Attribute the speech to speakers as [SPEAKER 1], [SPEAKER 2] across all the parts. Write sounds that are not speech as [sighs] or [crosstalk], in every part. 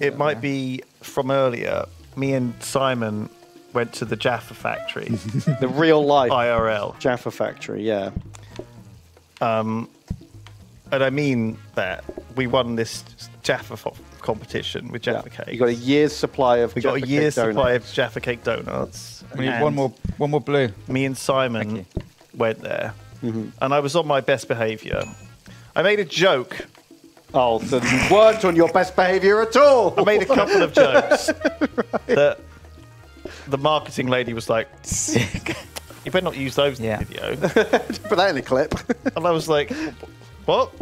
[SPEAKER 1] it might be from earlier. Me and Simon went to the Jaffa factory, [laughs]
[SPEAKER 2] The real life
[SPEAKER 1] IRL,
[SPEAKER 2] Jaffa factory, yeah.
[SPEAKER 1] and I mean that we won this Jaffa fo- competition with Jaffa
[SPEAKER 2] yeah.
[SPEAKER 1] cake.
[SPEAKER 2] You got a year's supply of
[SPEAKER 1] we got a
[SPEAKER 2] Jaffa
[SPEAKER 1] year's
[SPEAKER 2] cake
[SPEAKER 1] supply
[SPEAKER 2] donuts.
[SPEAKER 1] of Jaffa cake donuts.
[SPEAKER 3] We need
[SPEAKER 1] and
[SPEAKER 3] one more, one more blue.
[SPEAKER 1] Me and Simon
[SPEAKER 3] Thank
[SPEAKER 1] went there,
[SPEAKER 2] Mm-hmm.
[SPEAKER 1] and I was on my best behaviour. I made a joke.
[SPEAKER 2] Oh, so you weren't on your best behaviour at all.
[SPEAKER 1] I made a couple of jokes [laughs] that the marketing lady was like, "You better not use those
[SPEAKER 3] Yeah.
[SPEAKER 1] in the video." [laughs]
[SPEAKER 2] Put that in a clip.
[SPEAKER 1] And I was like, "What?"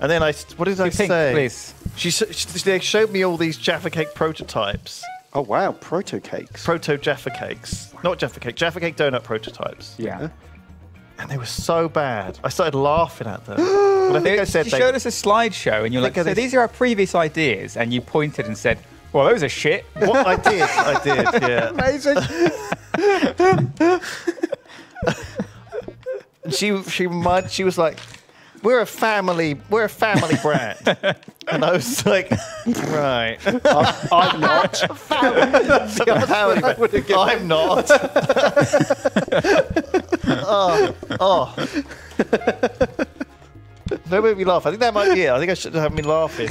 [SPEAKER 1] And then I, what did I
[SPEAKER 3] Pink,
[SPEAKER 1] say?
[SPEAKER 3] please.
[SPEAKER 1] She, she they showed me all these Jaffa cake prototypes,
[SPEAKER 2] oh wow, proto cakes.
[SPEAKER 1] proto Jaffa cakes, not Jaffa cake, Jaffa cake donut prototypes,
[SPEAKER 3] Yeah.
[SPEAKER 1] And they were so bad. I started laughing at them. and I [gasps] think I said
[SPEAKER 3] you
[SPEAKER 1] they,
[SPEAKER 3] showed us a slideshow, and you're like, "So
[SPEAKER 1] this-
[SPEAKER 3] these are our previous ideas," and you pointed and said, "Well, those are shit."
[SPEAKER 1] what I did, I did, [laughs] yeah.
[SPEAKER 2] Amazing. [laughs]
[SPEAKER 1] She she reminded, she was like, "We're a family, we're a family [laughs] brand," and I was like, "Right,
[SPEAKER 2] I'm, I'm not.
[SPEAKER 1] a family. I'm not." Oh. Don't make me laugh. I think that might be it. I think I should have me laughing.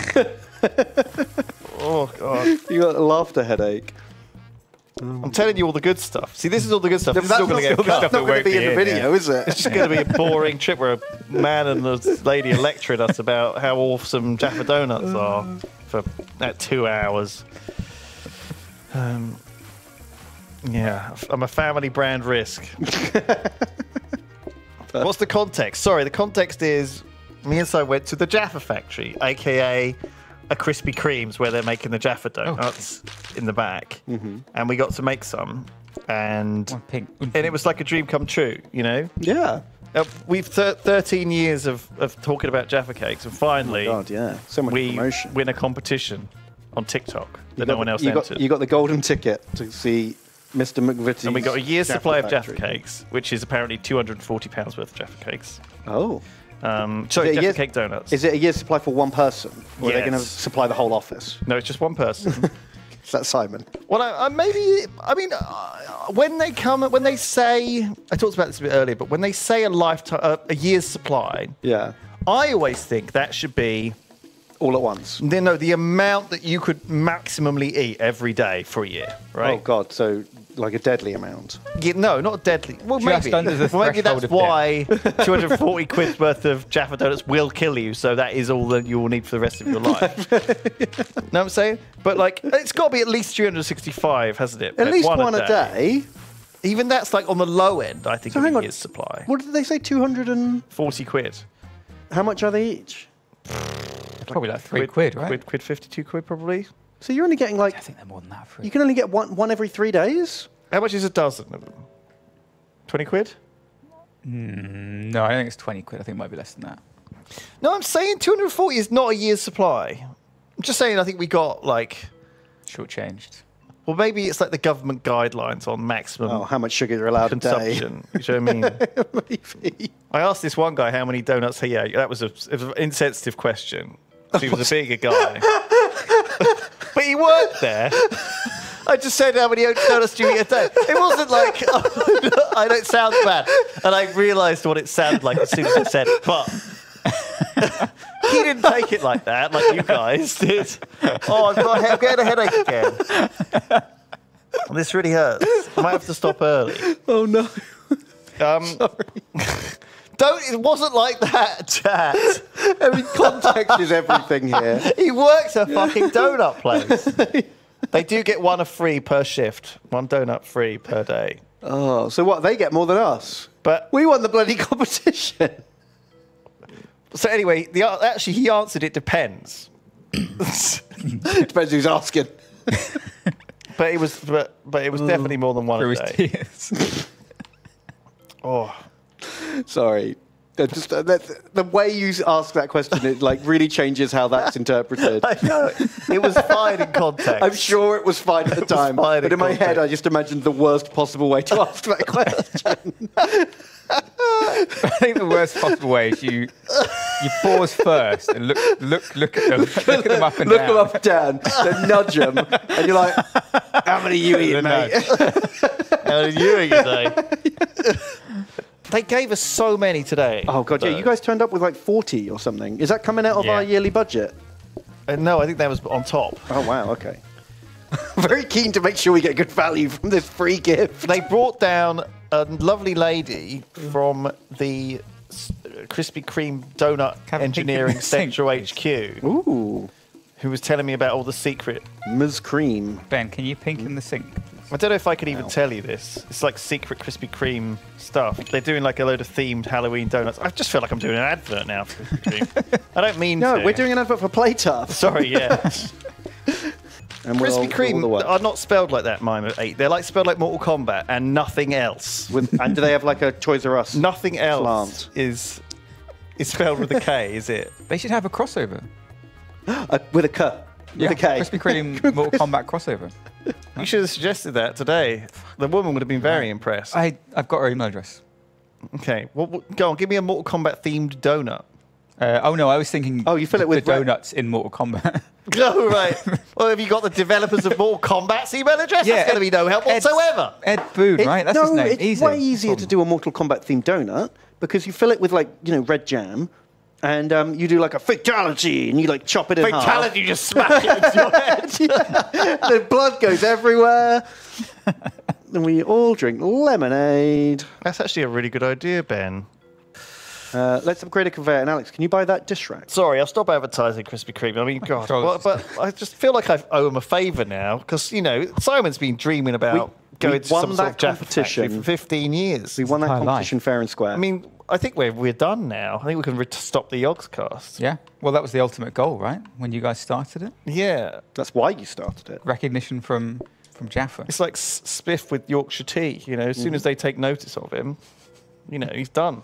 [SPEAKER 1] oh god!
[SPEAKER 2] You got a laughter headache.
[SPEAKER 1] I'm telling you all the good stuff. See, this is all the good stuff. This is
[SPEAKER 2] That's
[SPEAKER 1] all going to
[SPEAKER 2] not,
[SPEAKER 1] get
[SPEAKER 2] that's
[SPEAKER 1] cut.
[SPEAKER 2] not going to be in the video, is it?
[SPEAKER 1] It's just going to be a boring trip where a man and a lady are lecturing us about how awesome Jaffa Donuts are for that two hours. Um, yeah, I'm a family brand risk. [laughs] What's the context? Sorry, the context is me and Si went to the Jaffa factory, aka a Krispy Kreme's where they're making the Jaffa donuts in the back, and we got to make some, and
[SPEAKER 3] One pink.
[SPEAKER 1] and it was like a dream come true, you know.
[SPEAKER 2] Yeah.
[SPEAKER 1] Uh, we've thir 13 years of, of talking about Jaffa cakes, and finally,
[SPEAKER 2] God, yeah. So much
[SPEAKER 1] we
[SPEAKER 2] promotion.
[SPEAKER 1] win a competition on TikTok that no one
[SPEAKER 2] the-
[SPEAKER 1] else
[SPEAKER 2] you
[SPEAKER 1] entered.
[SPEAKER 2] got, you got the golden ticket to see Mr. McVitie's
[SPEAKER 1] and we got a year's
[SPEAKER 2] Jaffa
[SPEAKER 1] supply of Jaffa
[SPEAKER 2] factory.
[SPEAKER 1] cakes, which is apparently 240 pounds worth of Jaffa cakes.
[SPEAKER 2] Oh.
[SPEAKER 1] Um, sorry,
[SPEAKER 2] Is it a
[SPEAKER 1] Jaffa
[SPEAKER 2] year's-
[SPEAKER 1] cake donuts.
[SPEAKER 2] Is it a year's supply for one person? Or are they going to supply the whole office?
[SPEAKER 1] No, it's just one person. [laughs]
[SPEAKER 2] Is that Simon?
[SPEAKER 1] well, I, I maybe. I mean, uh, when they come, when they say, I talked about this a bit earlier, but when they say a lifetime, uh, a year's supply,
[SPEAKER 2] Yeah.
[SPEAKER 1] I always think that should be
[SPEAKER 2] All at once.
[SPEAKER 1] No, no, the amount that you could maximally eat every day for a year, right?
[SPEAKER 2] Oh, God. So, like a deadly amount.
[SPEAKER 1] Yeah, no, not deadly. Well,
[SPEAKER 3] Just
[SPEAKER 1] maybe.
[SPEAKER 3] under the
[SPEAKER 1] well, [laughs] maybe that's why [laughs] 240 quid worth of Jaffa donuts will kill you. So that is all that you will need for the rest of your life. [laughs] know what I'm saying? But like, it's got to be at least 365, hasn't it?
[SPEAKER 2] At
[SPEAKER 1] Like,
[SPEAKER 2] least one, a day.
[SPEAKER 1] Even that's like on the low end, I think,
[SPEAKER 2] So
[SPEAKER 1] of
[SPEAKER 2] hang
[SPEAKER 1] a
[SPEAKER 2] on.
[SPEAKER 1] year's supply.
[SPEAKER 2] What did they say?
[SPEAKER 1] 240 quid.
[SPEAKER 2] How much are they each? [sighs]
[SPEAKER 3] probably like three quid, right?
[SPEAKER 1] Quid, quid 52 quid probably.
[SPEAKER 2] So you're only getting like.
[SPEAKER 3] I think they're more than that. For
[SPEAKER 2] You can only get one, one every three days?
[SPEAKER 1] How much is a dozen of them? 20 quid?
[SPEAKER 3] Hmm, no, I don't think it's 20 quid. I think it might be less than that.
[SPEAKER 1] No, I'm saying 240 is not a year's supply. I'm just saying I think we got like,
[SPEAKER 3] Shortchanged.
[SPEAKER 1] well, maybe it's like the government guidelines on maximum
[SPEAKER 2] Oh, how much sugar you're allowed a day?
[SPEAKER 1] consumption. You know what I mean? [laughs]
[SPEAKER 2] Maybe.
[SPEAKER 1] I asked this one guy how many donuts he ate. That was, a, it was an insensitive question. [laughs] 'cause He was a bigger guy. [laughs] but he worked there. [laughs] I just said how many donuts do you eat a day? It wasn't like, I don't sound bad. And I realised what it sounded like as soon as I said, it. but. he didn't take it like that, like you guys did. Oh, I've got a he- I'm getting a headache again. This really hurts. I might have to stop early.
[SPEAKER 2] Oh, no.
[SPEAKER 1] Um, don't. It wasn't like that, [laughs] chat.
[SPEAKER 2] I mean, context is everything here. [laughs]
[SPEAKER 1] He works a fucking donut place. [laughs] they do get one a free per shift, one donut free per day.
[SPEAKER 2] Oh, so what? They get more than us.
[SPEAKER 1] But
[SPEAKER 2] We won the bloody competition.
[SPEAKER 1] so anyway, the actually he answered it depends.
[SPEAKER 2] Depends who's asking.
[SPEAKER 1] But it was, but, but it was mm. definitely more than one
[SPEAKER 3] Through
[SPEAKER 1] a day.
[SPEAKER 3] tears.
[SPEAKER 1] Oh,
[SPEAKER 2] Sorry. Just uh, that, the way you ask that question, it like really changes how that's [laughs] interpreted.
[SPEAKER 1] I know. It was fine in context.
[SPEAKER 2] I'm sure it was fine at the
[SPEAKER 1] was
[SPEAKER 2] time,
[SPEAKER 1] fine
[SPEAKER 2] but
[SPEAKER 1] in
[SPEAKER 2] in my head. I just imagined the worst possible way to [laughs] ask that question.
[SPEAKER 3] I think the worst possible way is you you pause first and look, look, look at them, look at them up and
[SPEAKER 2] Look
[SPEAKER 3] down.
[SPEAKER 2] them up and down, then nudge them, and you're like, how many you [laughs] eat,
[SPEAKER 3] The
[SPEAKER 2] mate?
[SPEAKER 3] nudge.
[SPEAKER 1] How did you eat today? They gave us so many today.
[SPEAKER 2] Oh, God, yeah, you guys turned up with like 40 or something. Is that coming out of
[SPEAKER 3] Yeah.
[SPEAKER 2] our yearly budget?
[SPEAKER 1] Uh, no, I think that was on top.
[SPEAKER 2] Oh, wow, okay. [laughs] Very keen to make sure we get good value from this free gift.
[SPEAKER 1] They brought down a lovely lady from the s- Krispy Kreme donut
[SPEAKER 3] Have a peek
[SPEAKER 1] engineering
[SPEAKER 3] in sink,
[SPEAKER 1] central. HQ,
[SPEAKER 2] Ooh,
[SPEAKER 1] who was telling me about all the secret.
[SPEAKER 2] Ms. Cream.
[SPEAKER 3] Ben, can you pink in the sink?
[SPEAKER 1] I don't know if I could even tell you this. It's like secret Krispy Kreme stuff. They're doing like a load of themed Halloween donuts. I just feel like I'm doing an advert now for Krispy Kreme. I don't mean
[SPEAKER 2] No,
[SPEAKER 1] to.
[SPEAKER 2] we're doing an advert for PlateUp.
[SPEAKER 1] Sorry, yeah. [laughs]
[SPEAKER 2] And
[SPEAKER 1] Krispy
[SPEAKER 2] all
[SPEAKER 1] Kreme
[SPEAKER 2] way.
[SPEAKER 1] are not spelled like that, Mime of 8. They're like spelled like Mortal Kombat and nothing else.
[SPEAKER 2] With, and do they have like a Toys R Us?
[SPEAKER 1] Nothing else
[SPEAKER 2] Slant.
[SPEAKER 1] is is spelled with a K, is it?
[SPEAKER 3] They should have a crossover. [gasps]
[SPEAKER 2] Uh, with a K. With a K.
[SPEAKER 3] Krispy Kreme [laughs] Mortal Kombat crossover. [laughs]
[SPEAKER 1] You should have suggested that today. The woman would have been very impressed.
[SPEAKER 3] I, I've got her email address.
[SPEAKER 1] Okay, well, well, go on, give me a Mortal Kombat themed donut.
[SPEAKER 3] Uh, oh no, I was thinking.
[SPEAKER 2] Oh, you fill it
[SPEAKER 3] the
[SPEAKER 2] with red-
[SPEAKER 3] donuts in Mortal Kombat. [laughs]
[SPEAKER 1] Oh, right. [laughs] well, have you got the developers of Mortal Kombat's email address? Yeah, That's going to be no help
[SPEAKER 3] Ed-
[SPEAKER 1] whatsoever.
[SPEAKER 3] Ed Boon,
[SPEAKER 2] It-
[SPEAKER 3] right? That's
[SPEAKER 2] no,
[SPEAKER 3] his name.
[SPEAKER 2] it's
[SPEAKER 3] Easy.
[SPEAKER 2] way easier to do a Mortal Kombat themed donut because you fill it with like you know red jam, and um, you do like a fatality, and you like chop it in
[SPEAKER 1] Fatality, you just smash it into your head. [laughs]
[SPEAKER 2] half. the blood goes everywhere. and we all drink lemonade.
[SPEAKER 1] That's actually a really good idea, Ben.
[SPEAKER 2] Uh, let's upgrade a conveyor. And Alex, can you buy that dish rack?
[SPEAKER 1] Sorry, I'll stop advertising Krispy Kreme. I mean, God,
[SPEAKER 3] Sure.
[SPEAKER 1] well, but I just feel like I owe him a favour now because you know Simon's been dreaming about
[SPEAKER 2] We-
[SPEAKER 1] going
[SPEAKER 2] we
[SPEAKER 1] to some sort
[SPEAKER 2] that
[SPEAKER 1] of
[SPEAKER 2] competition.
[SPEAKER 1] for 15 years.
[SPEAKER 2] We won that
[SPEAKER 3] High life.
[SPEAKER 2] competition fair and square.
[SPEAKER 1] I mean, I think we're we're done now. I think we can re- stop the Yogscast.
[SPEAKER 3] Yeah. Well, that was the ultimate goal, right? When you guys started it,
[SPEAKER 1] Yeah,
[SPEAKER 2] that's why you started it.
[SPEAKER 3] recognition from from Jaffa.
[SPEAKER 1] it's like S- Spiff with Yorkshire tea. You know, as soon mm. as they take notice of him, you know, he's done.